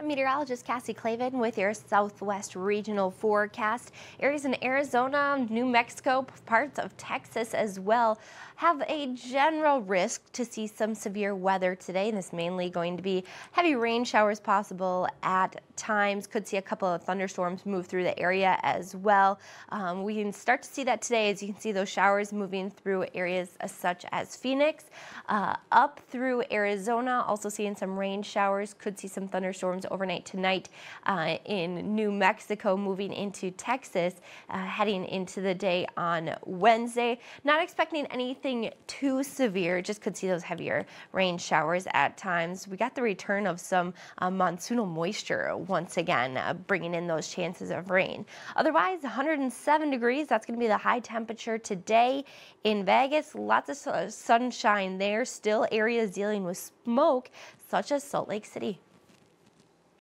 I'm meteorologist Cassie Clavin with your Southwest Regional Forecast. Areas in Arizona, New Mexico, parts of Texas as well have a general risk to see some severe weather today. This mainly going to be heavy rain showers possible at times. Could see a couple of thunderstorms move through the area as well. Um, we can start to see that today as you can see those showers moving through areas such as Phoenix, uh, up through Arizona. Also seeing some rain showers. Could see some thunderstorms overnight tonight uh, in New Mexico, moving into Texas, uh, heading into the day on Wednesday. Not expecting anything too severe, just could see those heavier rain showers at times. We got the return of some uh, monsoonal moisture once again, uh, bringing in those chances of rain. Otherwise, 107 degrees, that's going to be the high temperature today in Vegas. Lots of sunshine there, still areas dealing with smoke, such as Salt Lake City.